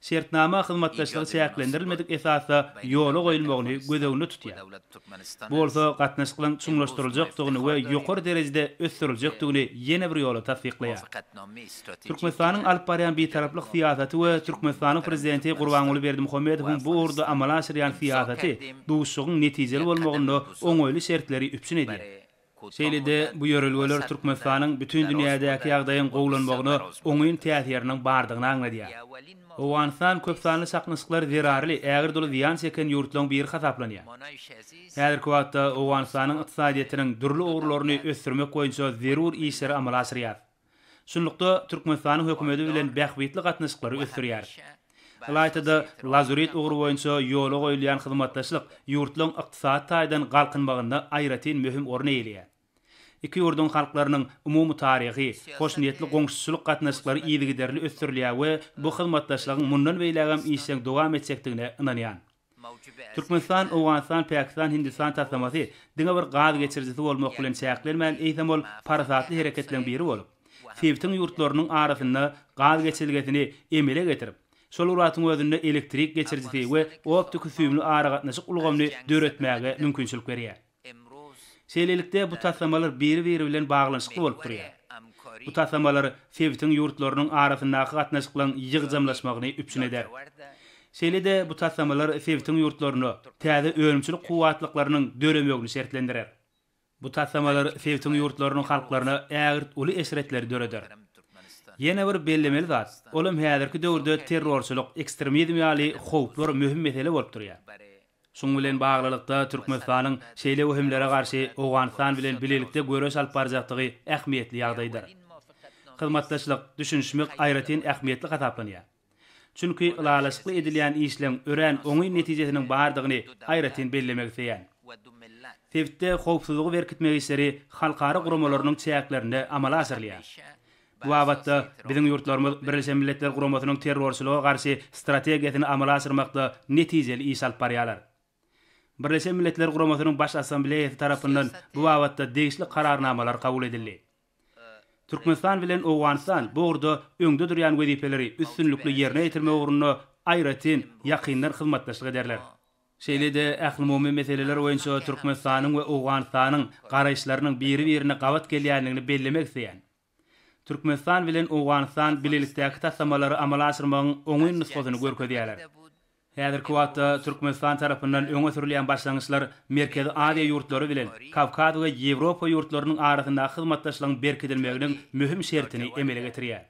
şertnama hyzmatdaşlygy çäklendirilmedik esasda ýola goýulmagyny göz öňünde tutýar. Bu bolsa gatnaşyklaryň çuňlaşdyryljakdygyny we ýokary derejede ösdüriljekdigini ýene bir ýola tassyklaýar. Türkmenistanyň alyp barýan bitaraplyk syýasaty we Türkmenistanyň Prezidenti Gurbanguly Berdimuhamedowyň bu ugurda amala aşyrýan syýasaty duşuşygyň netijeli bolmagynda oňaýly şertleri üpjün edýär. Şeýle-de, bu ýörelgeler Türkmenistanyň bütin dünýädäki ýagdaýyň gowulanmagyna oňyn täsiriniň bardygyny aňladýar. Owganystan köp sanly çaknyşyklar zerarly ägirt uly zyýan çeken ýurtlaryň biri hasaplanýar. Häzirki wagtda Owganystanyň ykdysadyýetiniň dürli ugurlaryny ösdürmek boýunça zerur işleri amala aşyrýarys. Şunlukda, Türkmenistanyň hökümeti bilen bähbitli gatnaşyklary ösdürýär. Ylaýta-da, Lazurit ugry boýunça ýola goýulýan hyzmatdaşlyk ýurtlaryň ykdysady taýdan galkynmagynda aýratyn möhüm orun eýeleýär. Iki ýurduň halklarynyň umumy taryhy, hoşniýetli goňşuçylyk gatnaşyklary yzygiderli ösdürilýär we bu hyzmatdaşlygyň mundan beýlägem işjeň dowam etjekdigine ynanýan. Türkmenistan, Owganystan, Pakistan, Hindistan taslamasy diňe bir gaz geçirijisi bolmak bilen çäklenmän, eýsem ol parasatly hereketleriň biri bolup, sebitiň ýurtlarynyň arasynda gaz geçelgesini emele getirip, şol wagtyň özünde elektrik geçirijisi we optiki-süýümli aragatnaşyk ulgamyny döretmäge mümkinçilik berýär. Şeýlelikde, bu taslamalar biri-biri bilen baglanyşykly bolup durýar. Bu taslamalar sebitiň ýurtlarynyň arasyndaky gatnaşyklaryň ýygjamlaşmagyny üpjün eder. Şeýle-de bu taslamalar sebitiň ýurtlarynda täze önümçilik kuwwatlyklarynyň döremegini şertlendirer. Bu taslamalar sebitiň ýurtlarynyň halklaryna ägirt uly eşretleri döreder. Ýene bir bellemeli zat, ol hem häzirki döwürde terrorçylyk, ekstremizm ýaly howplar möhüm mesele bolup durýar. Şunuň bilen baglylykda, Türkmenistanyň şeýle wehimlere garşy Owganystan bilen bilelikde göreş alyp barjakdygy ähmiýetli ýagdaýdyr. Hyzmatdaşlyk, düşünişmek aýratyn ähmiýetli hasaplanýar. Çünki ylalaşykly edilýän işleň örän oňyn netijesiniň bardygyny aýratyn bellemek isleýän. Sebitde howpsuzlygy berkitmek işleri halkara guramalarynyň çäklerinde amala aşyrylýar. Bu babatda biziň ýurtlarymyz Birleşen Milletler Guramasynyň terrorçylyga garşy strategiýasyny amala aşyrmakda netijeli iş alyp barýarlar. Birleşen Milletler Guramasynyň Baş Assambleýasy tarapyndan bu babatda degişli kararnamalar kabul edildi. Türkmenistan bilen Owganystan bu ugurda öňde durýan wezipeleri üstünlikli ýerine ýetirmek ugrunda aýratyn ýakyndan hyzmatdaşlyk ederler. Şeýle-de ählumumy meseleler boýunça Türkmenistanyň we Owganystanyň garaýyşlarynyň biri-birine gabat gelýändigini bellemek isleýän. Türkmenistan bilen Owganystan bilelikdäki taslamalary amala aşyrmagyň oňyn nusgasyny görkezýärler. Häzirki wagtda Türkmenistan tarapyndan öňe sürülýän başlangyçlar Merkezi Aziýa ýurtlary bilen Kawkaz we Ýewropa ýurtlarynyň arasyndaky hyzmatdaşlygyň berkidilmeginiň möhüm şertini emele getirýär.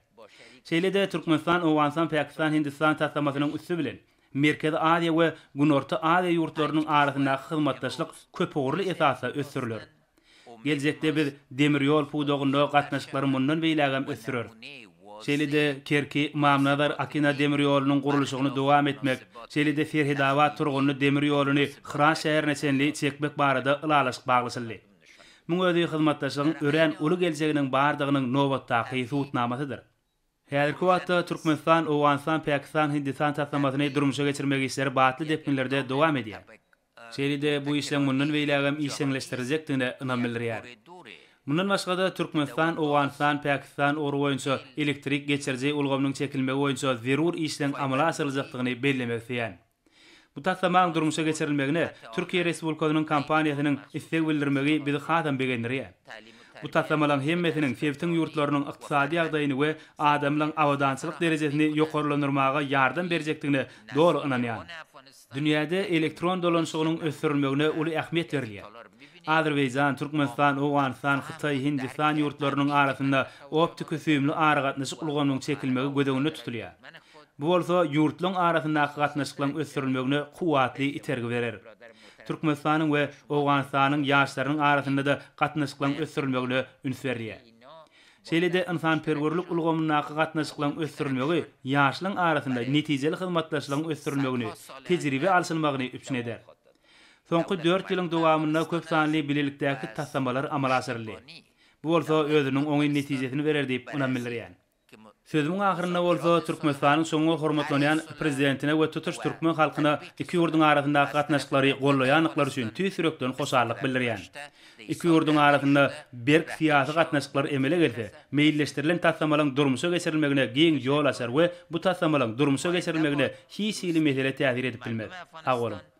Şeýle-de Türkmenistan-Owganystan-Pakistan-Hindistan taslamasynyň üsti bilen, Merkezi Aziýa we Günorta Aziýa ýurtlarynyň arasyndaky hyzmatdaşlyk köpugurly esasda ösdüriler. Geljekde biz demir ýol pudagynda gatnaşyklary mundan beýlägem ösdüreris. Şeýle-de Kerki, Mamnazar, Akina demir ýolunyň gurluşygyny dowam etmek, şeýle-de Ferhidabat, Turgunly demir ýoluny Hyrat şäherine çenli çekmek barada ylalaşyk baglaşyldy. Muň özi hyzmatdaşlygyň örän uly geljeginiň bardygynyň nobatdaky subutnamasydyr. Häzirki wagtda Türkmenistan, Owganystan, Pakistan, Hindistan taslamasyny durmuşa geçirmek işleri batly depginlerde dowam edýär. Şeýle-de bu işleň mundan beýlägem işjeňleşdiriljekdigine ynam bildirýär. Mundan başga-da, Türkmenistan, Owganystan, Pakistan ugry boýunça elektrik geçiriji ulgamynyň çekilmegi boýunça zerur işleň amala aşyryljakdygyny bellemek isleýän. Bu taslamaň durmuşa geçirilmegine Türkiýe Respublikasynyň kompaniýasynyň isleg bildirmegi bizi hasam begendirýär. Bu taslamalaň hemmesiniň sebtiň ýurtlarynyň ykdysady ýagdaýyny we adamlaň abadançylyk derejesini ýokarlandyrmaga ýardam berjekdigine doly ynanýan. Dünýäde elektron dolanyşygynyň ösdürilmegine uly ähmiýet berilýär. Azerbaýjan, Türkmenistan, Owganystan, Hytaý, Hindistan ýurtlarynyň arasynda optiki-süýümli aragatnaşyk ulgamynyň çekilmegi göz öňünde tutulýar. Bu bolsa ýurtlaryň arasyndaky gatnaşyklaryň ösdürilmegine kuwwatly itergi berer. Türkmenistanyň we Owganystanyň ýaşlarynyň arasynda-da gatnaşyklaryň ösdürilmegine üns berilýär. Şeýle-de ynsanperwerlik ulgamyndaky gatnaşyklaryň ösdürilmegi ýaşlaryň arasynda netijeli hyzmatdaşlygyň ösdürilmegini, tejribe alşylmagyny üpjün eder. Soňky dört ýylyň dowamynda köp sanly bilelikdäki taslamalar amala aşyryldy. Bu bolsa özüniň oňyn netijesini berer diýip ynam bildirýän. Sözümiň ahyrynda bolsa Türkmenistanyň çuňňur hormatlanýan Prezidentine we tutuş türkmen halkyna iki ýurduň arasyndaky gatnaşyklary gollaýandyklary üçin tüýs ýürekden hoşallyk bildirýän. Iki ýurduň arasynda berk syýasy gatnaşyklar emele gelse, meýilleşdirilen taslamalaryň durmuşa geçirilmegine giň ýol açar we bu taslamalaryň durmuşa geçirilmegine hiç hili mesele täsir edip bilmez. Sag boluň!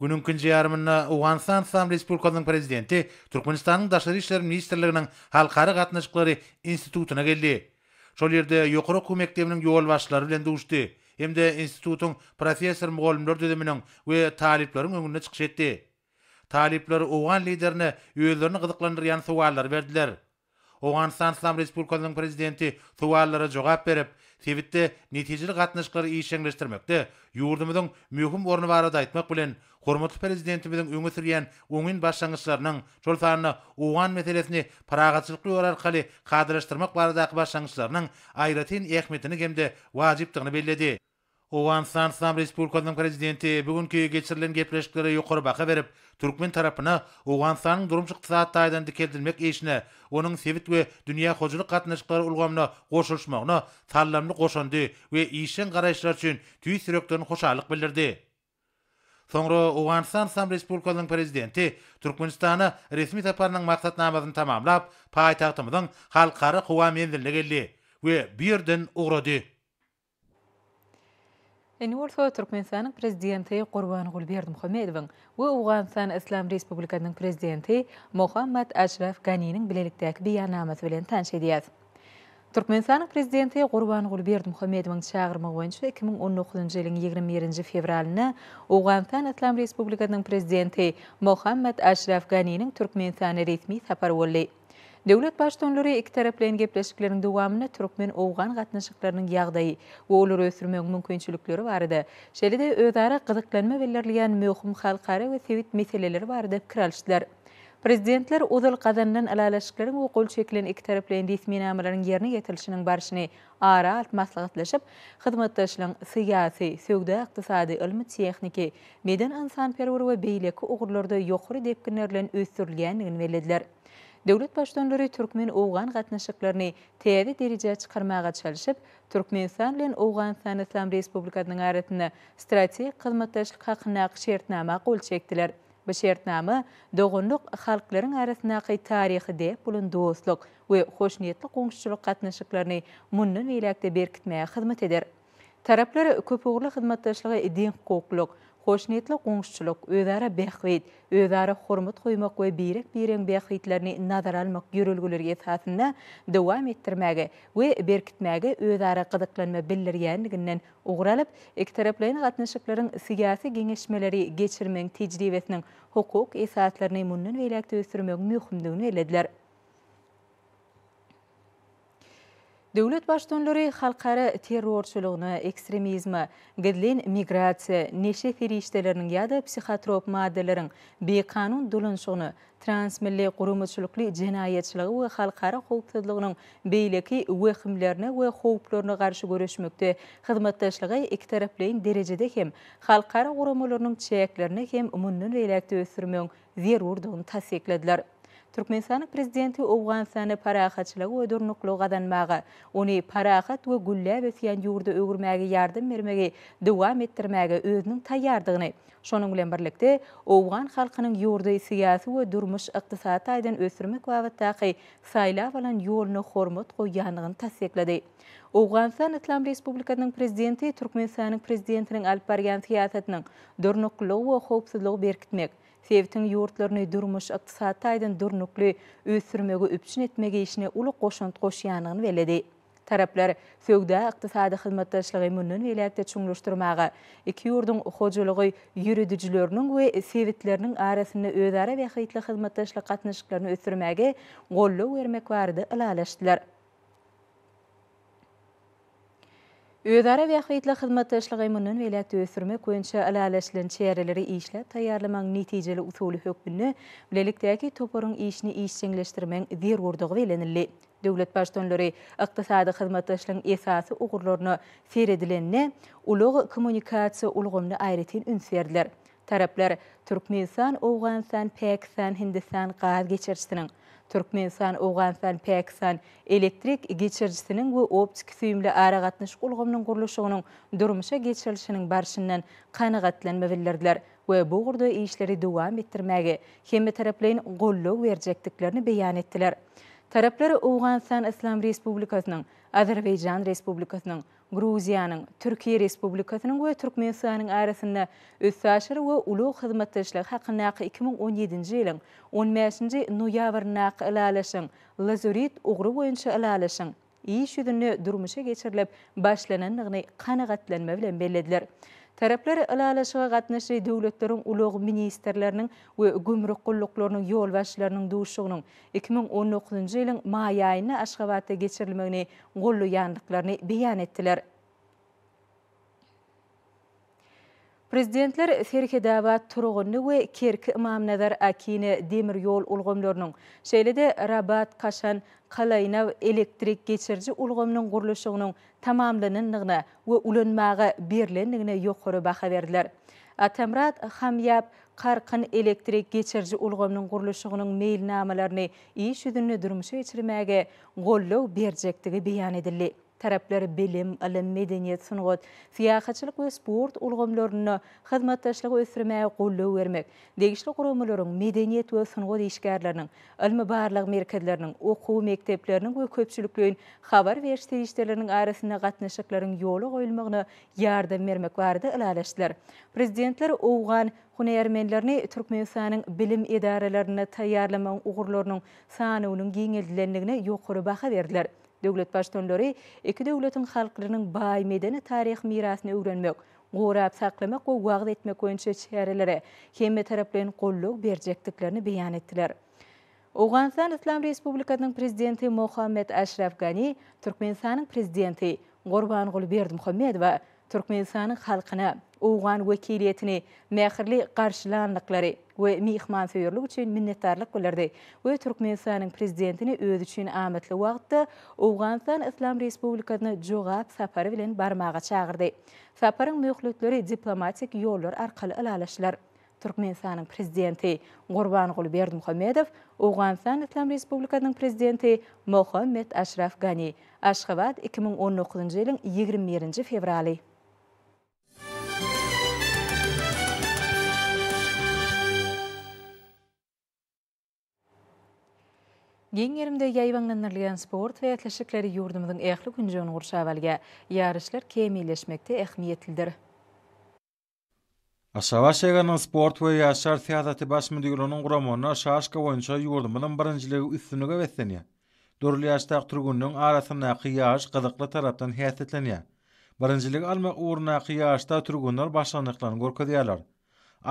Günüň ikinji ýarymynda Owganystan Yslam Respublikasynyň Prezidenti Türkmenistanyň Daşary işler ministrliginiň Halkara gatnaşyklary institutyna geldi. Şol ýerde ýokary okuw mekdebiniň ýolbaşçylary bilen duşdy hem-de institutyň professor-mugallymlar düzüminiň we talyplaryň öňünde çykyş etdi. Talyplar owgan Liderine özlerini gyzyklandyrýan sowallary berdiler. Owganystan Yslam Respublikasynyň Prezidenti sowallara jogap berip, sebitde netijeli gatnaşyklary işjeňleşdirmekde ýurdumyzyň möhüm orny barada aýtmak bilen, hormatly Prezidentimiziň öňe sürýän oňyn başlangyçlarynyň, şol sanda owgan meselesini parahatçylykly ýol arkaly kadalaşdyrmak baradaky başlangyçlarynyň aýratyn ähmiýetini hem-de wajypdygyny belledi. Owganystan Yslam Respublikasynyň Prezidenti bu günki geçirilen gepleşiklere ýokary baha berip, türkmen tarapyna Owganystanyň durmuş-ykdysady taýdan dikeldilmek işine, onuň sebit we dünýä hojalyk gatnaşyklary ulgamyna goşulyşmagyna saldamly goşandy we işjeň garaýyşlary üçin tüýs ýürekden hoşallyk bildirdi. Soňra Owganystan Yslam Respublikasynyň Prezidenti Türkmenistana resmi saparynyň maksatnamasyny tamamlap, paýtagtymyzyň Halkara howa menziline geldi we bu ýerden ugrady. Indi bolsa Türkmenistanyň Prezidenti Gurbanguly Berdimuhamedowyň we Owganystan Yslam Respublikasynyň Prezidenti Mohammad Aşraf Ganiniň bilelikdäki beýannamasy bilen tanyş edýäs. Türkmenistanyň Prezidenti Gurbanguly Berdimuhamedowyň çagyrmagy boýunça iki müň on dokuzynjy ýylyň ýigrimi birinji fewralynda Owganystan Yslam Respublikasynyň Prezidenti Mohammad Aşraf Ganiniň Türkmenistana resmi sapary boldy. Döwlet Baştutanlary ikitaraplaýyn gepleşikleriň dowamynda türkmen-owgan gatnaşyklarynyň ýagdaýy we olary ösdürmegiň mümkinçilikleri barada, şeýle-de özara gyzyklanma bildirilýän möhüm halkara we sebit meseleleri barada pikir alyşdylar. Prezidentler ozal gazanylan ylalaşyklaryň we gol çekilen ikitaraplaýyn resminamalaryň ýerine ýetirilişiniň barşyny ara alyp maslahatlaşyp, hyzmatdaşlygyň syýasy, söwda-ykdysady, ylmy-tehniki, meden-ynsanperwer we beýleki ugurlarda ýokary depginler bilen ösdürilýändigini bellediler. Döwlet Baştutanlary türkmen-owgan gatnaşyklaryny täze derejä çykarmaga çalşyp, Türkmenistan bilen Owganystan Yslam Respublikasynyň arasynda strategik hyzmatdaşlyk hakyndaky şertnama gol çekdiler. Bu şertnama doganlyk halklaryň arasyndaky taryhy däp bolan dostluk, we hoşniýetli goňşuçylyk gatnaşyklaryny mundan beýläk-de berkitmäge hyzmat eder. Taraplar köpugurly hyzmatdaşlygy deňhukuklylyk, hoşniýetli goňşuçylyk, özara bähbit, özara hormat goýmak we birek-biregiň bähbitlerini nazara almak ýörelgeleri esasynda dowam etdirmäge we berkitmäge özara gyzyklanma bildirýändiginden ugur alyp, ikitaraplaýyn gatnaşyklaryň syýasy geňeşmeleri geçirmegiň tejribesiniň hukuk esaslaryny mundan beýläk-de ösdürmegiň möhümdigini bellediler. Döwlet baştutanlary halkara terrorçylygyna, ekstremizme, gizlin migrasiýa, neşe serişdeleriniň ýa-da psihotrop maddalaryň bikanun dolanyşygyna, transmilli guramaçylykly jenaýatçylyga we halkara howpsuzlygynyň beýleki wehimlerine we howplaryna garşy göreşmekde hyzmatdaşlygy ikitaraplaýyn derejede hem halkara guramalarynyň çäklerinde hem mundan beýläk-de ösdürmegiň zerurdygyny tassykladiler. Türkmenistanyň Prezidenti Owganystanda parahatçylygy we durnuklygy gazanmaga, ony parahat we gülläp ösýän ýurda öwürmäge ýardam bermegi dowam etdirmäge özüniň taýýardygyny, şonuň bilen birlikde, owgan halkynyň ýurdy syýasy we durmuş-ykdysady taýdan ösdürmek babatdaky saýlap alan ýoluna hormat goýýandygyny tassyklady. Owganystan Yslam Respublikasynyň Prezidenti Türkmenistanyň Prezidentiniň alyp barýan syýasatynyň durnuklylygy we howpsuzlygy berkitmek, sebitiň ýurtlaryny durmuş-ykdysady taýdan durnukly ösdürmegi üpjün etmek işine uly goşant goşýandygyny belledi. Taraplar söwda-ykdysady hyzmatdaşlygy mundan beýläk-de çuňlaşdyrmaga, iki ýurduň hojalygy ýöredijileriniň we sebitleriniň arasynda özara bähbitli hyzmatdaşlyk gatnaşyklaryny ösdürmäge gollaw bermek barada ylalaşdylar. Özara bähbitli hyzmatdaşlygy mundan beýläk-de ösdürmek boýunça ylalaşylan çäreleri işläp taýýarlamagyň netijeli usuly hökmünde bilelikdäki toparyň işini işjeňleşdirmegiň zerurdygy bellenildi. Döwlet Baştutanlary ykdysady hyzmatdaşlygyň esasy ugurlaryna seredilende, ulag-kommunikasiýa ulgamyna aýratyn üns berdiler. Taraplar Türkmenistan, Owganystan, Pakistan, Hindistan gaz geçirijisiniň, Türkmenistan, Owganystan, Pakistan elektrik geçirijisiniň we optiki-süýümli aragatnaşyk ulgamynyň gurluşygynyň durmuşa geçirilişiniň barşyndan kanagatlanma bildirdiler we bu ugurda işleri dowam etdirmäge hemmetaraplaýyn goldaw berjekdiklerini beýan etdiler. Taraplar Owganystan Yslam Respublikasynyň, Azerbaýjan Respublikasynyň, Gruziýanyň, Türkiýe Respublikasynyň we Türkmenistanyň arasynda üstaşyr we ulag hyzmatdaşlygy hakyndaky iki müň on ýedinji ýylyň on bäşinji noýabryndaky Ylalaşygyň, Lazurit ugry boýunça Ylalaşygyň, iş ýüzünde durmuşa geçirilip başlanandygyny kanagatlanma bilen bellediler. Taraplar Ylalaşyga gatnaşyjy döwletleriň ulag ministrleriniň we gümrük gulluklarynyň ýolbaşçylarynyň duşuşygynyň iki müň on dokuzynjy ýylyň maý aýynda Aşgabatda geçirilmegini gollaýandyklaryny beýan etdiler. Prezidentler Serhedabat, Turgunly we Kerki Ymamnazar, Akine demir ýol ulgamlarynyň, şeýle-de Rabat, Kaşan, Kalaýnaw elektrik geçiriji ulgamynyň gurluşygynyň tamamlanandygyna we ulanmaga berlendigine ýokary baha berdiler. Atamyrat Hamýab Karkan elektrik geçiriji ulgamynyň gurluşygynyň meýilnamalaryny iş ýüzünde durmuşa geçirmäge goldaw berjekdigi beýan edildi. Taraplar bilim, ylym, medeniýet, sungat, syýahatçylyk we sport ulgamlarynda hyzmatdaşlygy ösdürmäge goldaw bermek, degişli guramalaryň, medeniýet we sungat işgärleriniň, ylmy-barlag merkezleriniň, okuw mekdepleriniň we köpçülikleýin habar beriş serişdeleriniň arasynda gatnaşyklaryň ýola goýulmagyna ýardam bermek barada ylalaşdylar. Prezidentler owgan hünärmenlerini Türkmenistanyň bilim edaralarynda taýýarlamagyň ugurlarynyň sanawynyň giňeldilendigine ýokary baha berdiler. Döwlet Baştutanlary iki döwletiň halklarynyň baý medeni-taryhy mirasyny öwrenmek, gorap saklamak we wagyz etmek boýunça çärelere hemmetaraplaýyn goldaw berjekdiklerini beýan etdiler. Owganystan Yslam Respublikasynyň Prezidenti Mohammed Aşraf Gani Türkmenistanyň Prezidenti Gurbanguly Berdimuhamedowa Türkmenistanyň halkyna owgan wekiliýetini mähirli garşylandyklary we myhmansöýerlik üçin minnetdarlyk bildirdi we Türkmenistanyň Prezidentini özi üçin amatly wagtda Owganystan Yslam Respublikasyna jogap sapary bilen barmaga çagyrdy. Saparyň möhletleri diplomatik ýollar arkaly ylalaşylar. Türkmenistanyň Prezidenti Gurbanguly Berdimuhamedow, Owganystan Yslam Respublikasynyň Prezidenti Mohammed Aşraf Gani, Aşgabat, iki müň on dokuzynjy ýylyň ýigrimi birinji fewraly. Giň gerimde ýaýbaňlandyrylýan sport bäsleşikleri ýurdumyzyň ähli künjegini gurşap alýar. Ýaryşlar kämilleşmekde ähmiýetlidir. Aşgabat şäheriniň sport we ýaşlar syýasaty baş müdirliginiň guramagynda şaşka boýunça ýurdumyzyň birinjiligi üstünlige beslenýär. Dürli ýaşdaky türgenleň arasyndaky ýaryş gyzykly tarapdan häsiýetlenýär. Birinjiligi almak ugrundaky ýaryşda türgenler başarnyklaryny görkezýärler.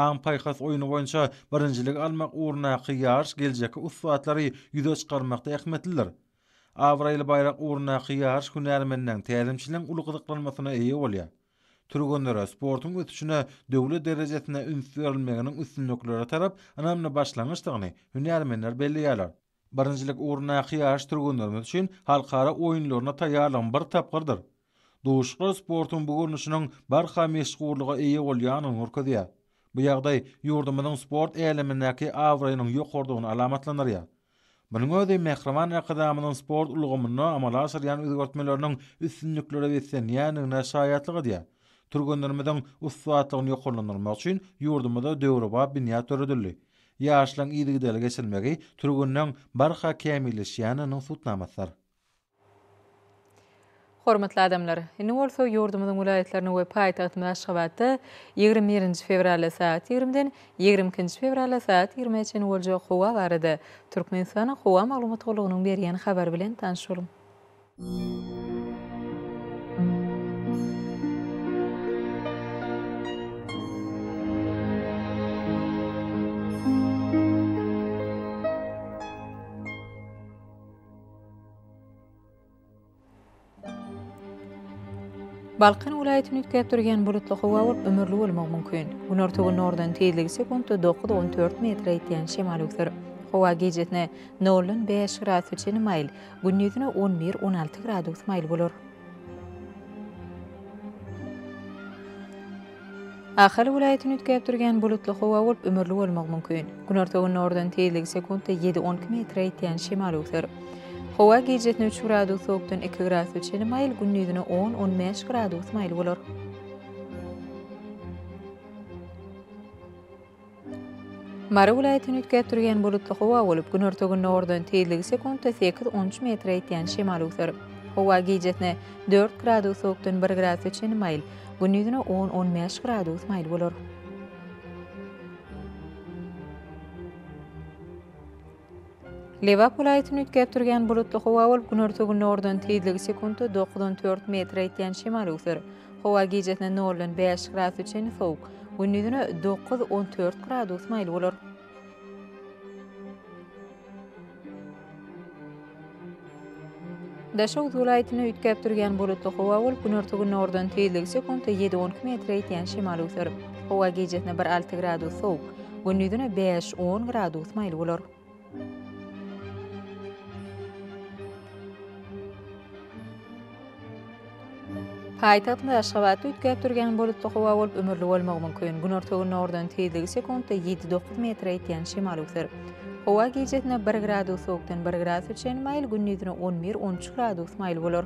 Aň-paýhas oýny boýunça birinjiligi almak ugrundaky ýaryş geljekki ussatlary ýüze çykarmakda ähmiýetlidir. Abraýly baýrak ugrundaky ýaryş hünärmenleň, tälimçiligiň uly gyzyklanmasyna eýe bolýar. Türgenlere sportuň ösüşine döwlet derejesinde üns berilmeginiň üstünliklere tarap ynamly başlangyçdygyny hünärmenler belleýärler. Birinjilik ugrundaky ýaryş türgenlerimiz üçin halkara oýunlaryna taýýarlygyň bir tapgyrydyr. Duşuşyklar sportuň bu görnüşiniň barha meşhurlyga eýe bolýandygyny görkezýär. Bu ýagdaý ýurdumyzyň sport älemindäki abraýynyň ýokarydygyny alamatlandyrýar. Munuň özi mähriban Arkadagymyzyň sport ulgamynda amala aşyrýan özgertmeleriniň üstünliklere beslenýändigine şaýatlyk edýär. Türgenlerimiziň ussatlygyny ýokarlandyrmak üçin ýurdumyzda döwrebap binýat döredildi. Ýaşlygyň yzygiderli geçirilmegi türgenleň barha kämilleşýändiginiň subutnamasydyr. Hormatly adamlar! Indi bolsa ýurdumyzyň welaýatlarynda we paýtagtymyz Aşgabatda ýigrimi birinji fewralda sagat ýigrimiden ýigrimi ikinji fewralda sagat ýigrimä çenli boljak howa barada Türkmenistanyň howa maglumat gullugynyň berýän habary bilen tanyş boluň. Balkan welaýatyny üýtgäp durýan bulutly howa bolup ömürli bolmagy mümkin. Günorta we nordan tizligi sekuntda 9-14 metre ýetýän şemal öwser. Howa gijesine 0-5 gradus üçin maýyl, gündizine 11-16 gradus maýyl bolar. Ahal welaýatyny üýtgäp durýan bulutly howa bolup, ümürli bolmagy mümkin. Günorta-gündogardan tizligi sekuntda ýedi-on iki metre ýetýän şemal öwser. Howa gijesine üç gradus sowukdan iki grasua çenli maýyl, gündizine on-on bäş gradus maýyl bolar. Mary welaýatyny üýtgäp durýan bulutly howa bolup, günorta-gündogardan tizligi sekuntda sekiz, on üç metre ýetýän şemal öwser. Howa gijesine dört gradus sowukdan bir gradusa çenli maýyl, gündiziňe on, on bäş gradus maýyl bolar. Lebap welaýatyny üýtgäp durýan bulutly howa bolup, günorta-gündogardan tizligi sekuntda dokuz on dört metre ýetýän şemal öwser. Howa gijesine noldan bäş gradus çenli sowuk, gündizine dokuz on dört gradus maýyl bolar. Daşoguz welaýatyny üýtgäp durýan bulutly howa bolup, günorta-gündogardan tizligi sekuntda ýedi-on iki metre ýetýän şemal öwser. Howa gijesine bir alty gradus sowuk, gündizine bäş-on gradus maýyl bolar. Paýtagtymyz Aşgabatda üýtgäp durýan bulutly howa bolup, ümürli bolmagy mümkin. Günorta-gündogardan tizligi sekuntda ýedi-dokuz metre ýetýän şemal öwser. Howa gijesine bir gradus sowukdan bir gradusa çenli maýyl, gündizine on bir-on üç gradus maýyl bolar.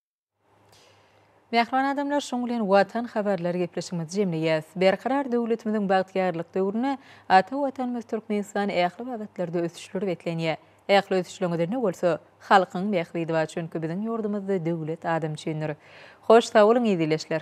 Mähriban adamlar, şunuň bilen Watan habarlary gepleşigimizi jemleýäs. Berkarar döwletimiziň bagtyýarlyk döwründe ata Watanymyz Türkmenistan ähli babatlarda ösüşleri beklenýär. Ähli ösüşleriň özenini bolsa halkyň bähbidi bar, çünki biziň ýurdumyzda döwlet adam üçindir. Hoş sag boluň izileşler.